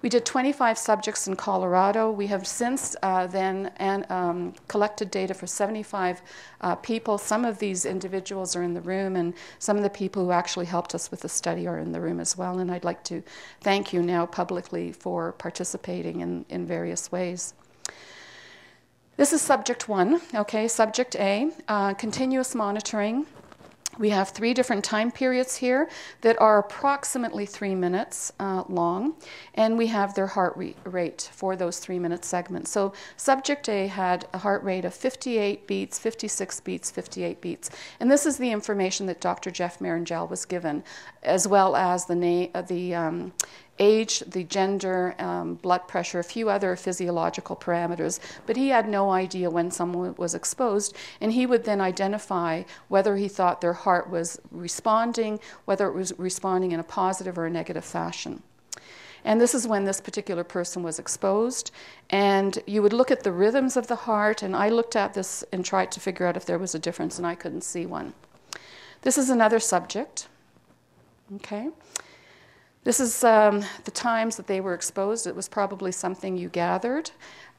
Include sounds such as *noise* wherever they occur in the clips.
We did 25 subjects in Colorado. We have since uh, then and, um, collected data for 75 uh, people. Some of these individuals are in the room, and some of the people who actually helped us with the study are in the room as well. And I'd like to thank you now publicly for participating in, in various ways. This is subject one, okay, subject A, uh, continuous monitoring. We have three different time periods here that are approximately three minutes uh, long, and we have their heart rate for those three minute segments. So, subject A had a heart rate of 58 beats, 56 beats, 58 beats. And this is the information that Dr. Jeff Marrongelle was given, as well as the, na- uh, the um, age, the gender, um, blood pressure, a few other physiological parameters, but he had no idea when someone was exposed, and he would then identify whether he thought their heart was responding, whether it was responding in a positive or a negative fashion. And this is when this particular person was exposed. And you would look at the rhythms of the heart, and I looked at this and tried to figure out if there was a difference, and I couldn't see one. This is another subject. Okay. This is um, the times that they were exposed. It was probably something you gathered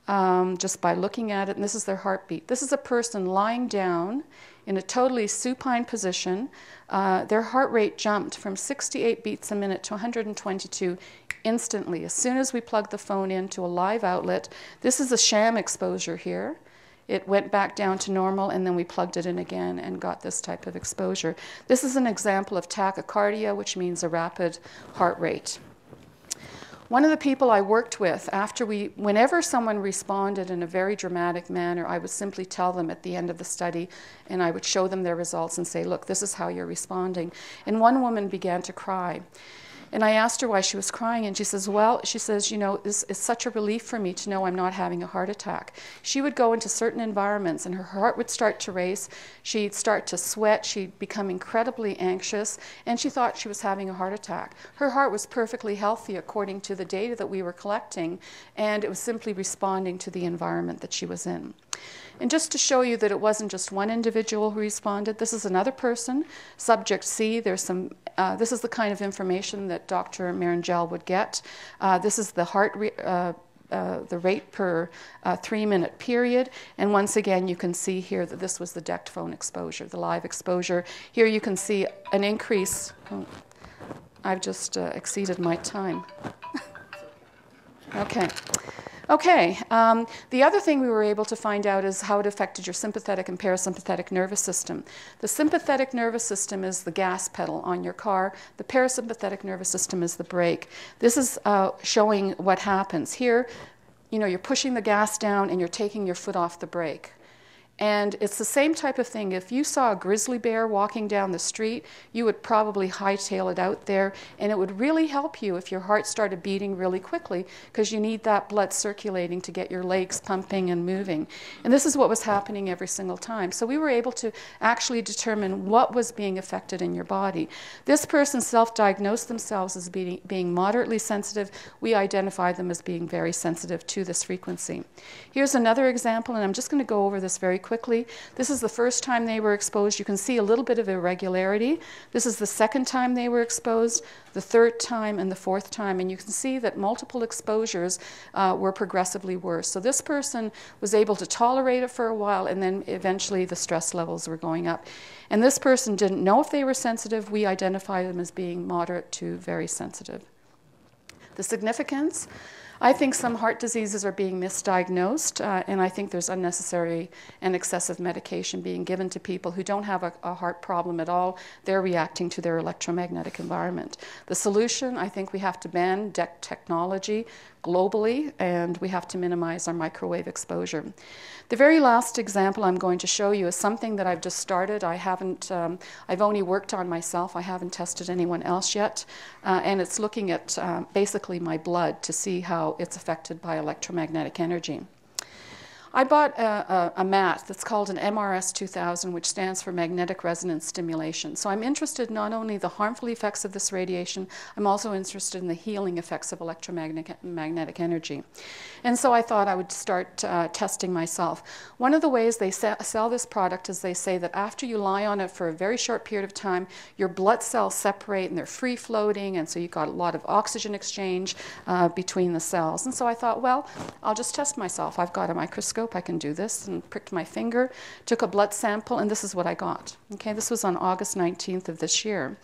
um, just by looking at it. And this is their heartbeat. This is a person lying down in a totally supine position. Uh, their heart rate jumped from 68 beats a minute to 122 instantly. As soon as we plugged the phone into a live outlet, this is a sham exposure here it went back down to normal and then we plugged it in again and got this type of exposure. This is an example of tachycardia, which means a rapid heart rate. One of the people I worked with, after we, whenever someone responded in a very dramatic manner, I would simply tell them at the end of the study and I would show them their results and say, look, this is how you're responding. And one woman began to cry. And I asked her why she was crying, and she says, Well, she says, you know, this is such a relief for me to know I'm not having a heart attack. She would go into certain environments, and her heart would start to race. She'd start to sweat. She'd become incredibly anxious, and she thought she was having a heart attack. Her heart was perfectly healthy according to the data that we were collecting, and it was simply responding to the environment that she was in. And just to show you that it wasn't just one individual who responded, this is another person, subject C. There's some. Uh, this is the kind of information that Dr. Marrongelle would get. Uh, this is the heart. Re- uh, uh, the rate per uh, three minute period. And once again, you can see here that this was the DECT phone exposure, the live exposure. Here you can see an increase. Oh, I've just uh, exceeded my time. Okay. Okay, um, the other thing we were able to find out is how it affected your sympathetic and parasympathetic nervous system. The sympathetic nervous system is the gas pedal on your car, the parasympathetic nervous system is the brake. This is uh, showing what happens. Here, you know, you're pushing the gas down and you're taking your foot off the brake. And it's the same type of thing. If you saw a grizzly bear walking down the street, you would probably hightail it out there, and it would really help you if your heart started beating really quickly because you need that blood circulating to get your legs pumping and moving. And this is what was happening every single time. So we were able to actually determine what was being affected in your body. This person self diagnosed themselves as being, being moderately sensitive. We identified them as being very sensitive to this frequency. Here's another example, and I'm just going to go over this very quickly quickly. This is the first time they were exposed. You can see a little bit of irregularity. This is the second time they were exposed, the third time, and the fourth time. And you can see that multiple exposures uh, were progressively worse. So this person was able to tolerate it for a while, and then eventually the stress levels were going up. And this person didn't know if they were sensitive. We identified them as being moderate to very sensitive. The significance I think some heart diseases are being misdiagnosed, uh, and I think there's unnecessary and excessive medication being given to people who don't have a, a, heart problem at all. They're reacting to their electromagnetic environment. The solution, I think we have to ban DECT technology globally, and we have to minimize our microwave exposure. The very last example I'm going to show you is something that I've just started. I haven't, um, I've only worked on myself. I haven't tested anyone else yet. Uh, and it's looking at uh, basically my blood to see how it's affected by electromagnetic energy. I bought a, a, a, mat that's called an MRS 2000, which stands for magnetic resonance stimulation. So I'm interested not only the harmful effects of this radiation, I'm also interested in the healing effects of electromagnetic magnetic energy. And so I thought I would start uh, testing myself. One of the ways they sell this product is they say that after you lie on it for a very short period of time, your blood cells separate and they're free floating, and so you've got a lot of oxygen exchange uh, between the cells. And so I thought, well, I'll just test myself. I've got a microscope microscope, I can do this, and pricked my finger, took a blood sample, and this is what I got. Okay, this was on August 19th of this year.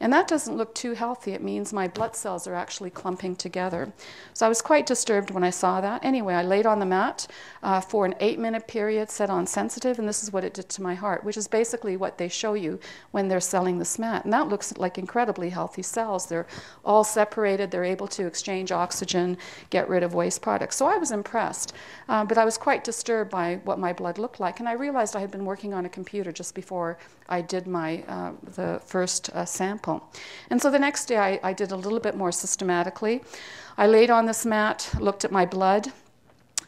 And that doesn't look too healthy. It means my blood cells are actually clumping together. So I was quite disturbed when I saw that. Anyway, I laid on the mat uh, for an eight minute period, set on sensitive, and this is what it did to my heart, which is basically what they show you when they're selling this mat. And that looks like incredibly healthy cells. They're all separated, they're able to exchange oxygen, get rid of waste products. So I was impressed, uh, but I was quite disturbed by what my blood looked like. And I realized I had been working on a computer just before I did my uh, the first uh, And so the next day I, I did a little bit more systematically. I laid on this mat, looked at my blood,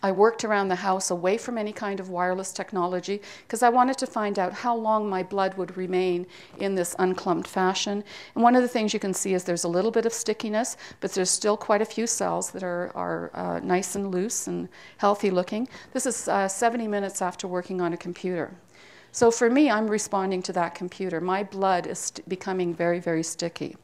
I worked around the house away from any kind of wireless technology because I wanted to find out how long my blood would remain in this unclumped fashion. And one of the things you can see is there's a little bit of stickiness, but there's still quite a few cells that are, are uh, nice and loose and healthy looking. This is uh, 70 minutes after working on a computer. So for me, I'm responding to that computer. My blood is becoming very, very sticky.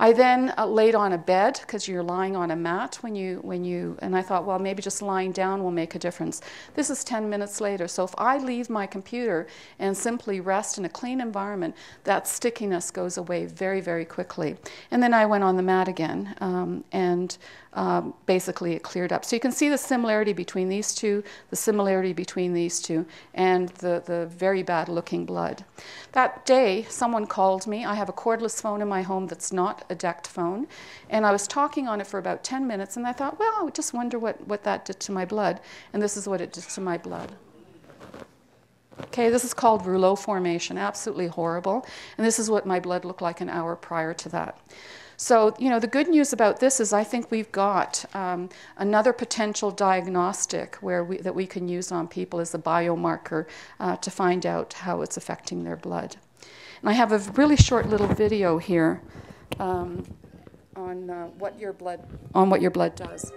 I then uh, laid on a bed because you're lying on a mat when you when you and I thought well maybe just lying down will make a difference. This is 10 minutes later. So if I leave my computer and simply rest in a clean environment, that stickiness goes away very very quickly. And then I went on the mat again um, and um, basically it cleared up. So you can see the similarity between these two, the similarity between these two, and the, the very bad looking blood. That day, someone called me. I have a cordless phone in my home that's not a DECT phone, and I was talking on it for about 10 minutes, and I thought, well, I just wonder what, what that did to my blood, and this is what it did to my blood. Okay, this is called rouleaux formation, absolutely horrible. And this is what my blood looked like an hour prior to that. So, you know, the good news about this is I think we've got um, another potential diagnostic where we, that we can use on people as a biomarker uh, to find out how it's affecting their blood. And I have a really short little video here um, on uh, what your blood on what your blood does.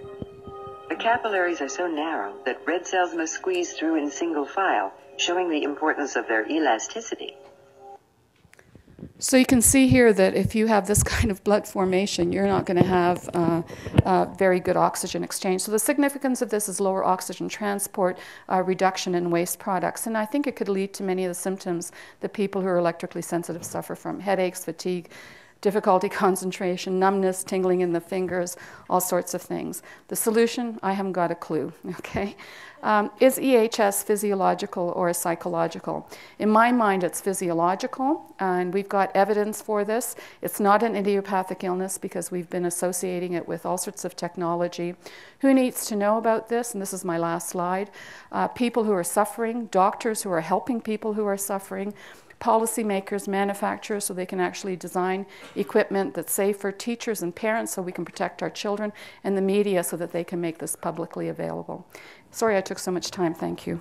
The capillaries are so narrow that red cells must squeeze through in single file, showing the importance of their elasticity. So you can see here that if you have this *laughs* kind of blood formation, you're not going to have uh, uh, very good oxygen exchange. So the significance of this is lower oxygen transport, uh, reduction in waste products, and I think it could lead to many of the symptoms that people who are electrically sensitive suffer from: headaches, fatigue, difficulty *laughs* concentration, numbness, tingling in the fingers, all sorts of things. The solution, I haven't got a clue, *laughs* okay? Um, is EHS physiological or psychological? In my mind, it's physiological, and we've got evidence for this. It's not an idiopathic illness because we've been associating it with all sorts of technology. Who needs to know about this? And this is my last slide. Uh, people who are suffering, doctors who are helping people who are suffering, policymakers, manufacturers, so they can actually design equipment that's safe for teachers and parents so we can protect our children, and the media so that they can make this publicly available. Sorry I took so much time. Thank you.